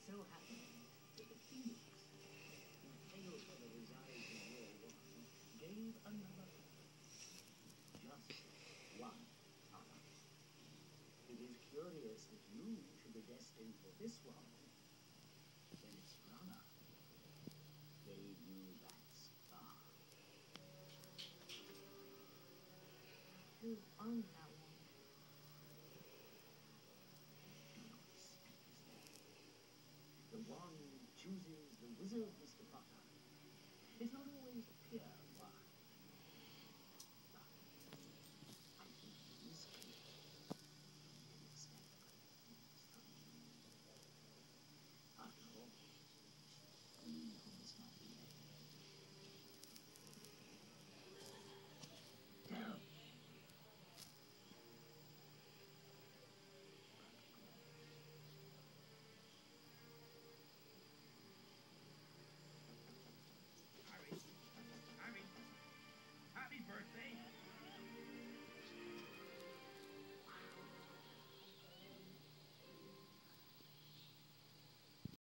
so happened that the phoenix, resides in your gave another. Just one. It is curious that you should be destined for this wand when its runner gave you that star. Who on that one chooses the Wizard Mr. Potter.